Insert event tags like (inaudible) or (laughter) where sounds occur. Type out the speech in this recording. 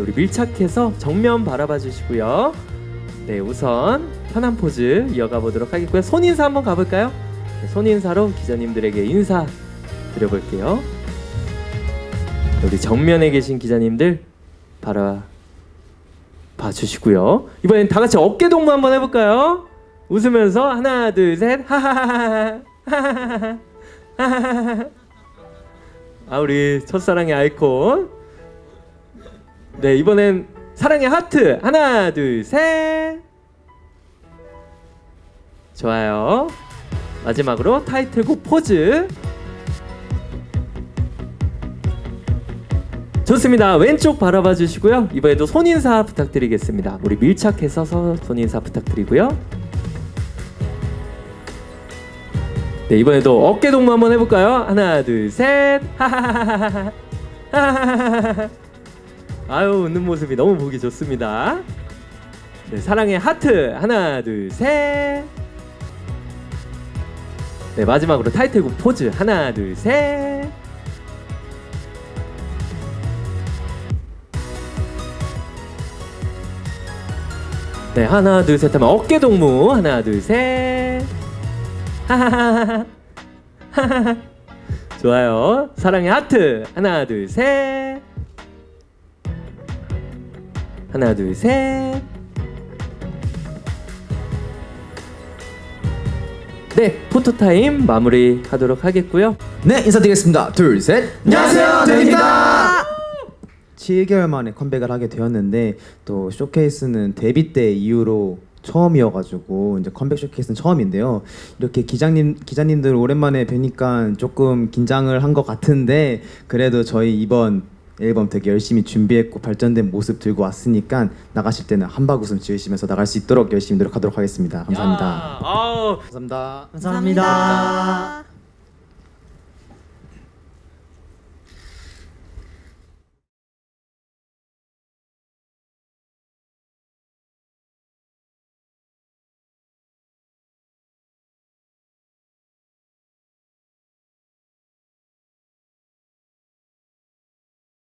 우리 밀착해서 정면 바라봐 주시고요. 네, 우선 편한 포즈 이어가 보도록 하겠고요. 손 인사 한번 가볼까요? 네, 손 인사로 기자님들에게 인사 드려볼게요. 네, 우리 정면에 계신 기자님들 바라 봐 주시고요. 이번엔 다 같이 어깨 동무 한번 해볼까요? 웃으면서 하나, 둘, 셋, 하하하하, 하하하하, 하하하하. 아 우리 첫사랑의 아이콘. 네 이번엔 사랑의 하트 하나, 둘, 셋. 좋아요. 마지막으로 타이틀곡 포즈. 좋습니다. 왼쪽 바라봐 주시고요. 이번에도 손인사 부탁드리겠습니다. 우리 밀착해서 서- 손인사 부탁드리고요. 네, 이번에도 어깨 동무 한번 해볼까요? 하나, 둘, 셋. 하하하하하. (laughs) 하하하하하. 아유, 웃는 모습이 너무 보기 좋습니다. 네, 사랑의 하트. 하나, 둘, 셋. 네, 마지막으로 타이틀곡 포즈. 하나, 둘, 셋. 네, 하나, 둘, 셋 하면 어깨 동무. 하나, 둘, 셋. 하하하하. 하하하. (laughs) 좋아요. 사랑의 하트. 하나, 둘, 셋. 하나, 둘, 셋. 네, photo time 마무리 하도록 하겠고요. 네 인사드리겠습니다 둘 셋 안녕하세요 더윈드입니다 7개월 만에 컴백을 하게 되었는데 또 쇼케이스는 데뷔 때 이후로 처음이어가지고 이제 컴백 쇼케이스는 처음인데요 이렇게 기자님 기자님들 오랜만에 뵈니까 조금 긴장을 한 것 같은데 그래도 저희 이번 앨범 되게 열심히 준비했고 발전된 모습 들고 왔으니까 나가실 때는 한박 웃음 지으시면서 나갈 수 있도록 열심히 노력하도록 하겠습니다. 감사합니다. 야, 아우, 감사합니다. 감사합니다.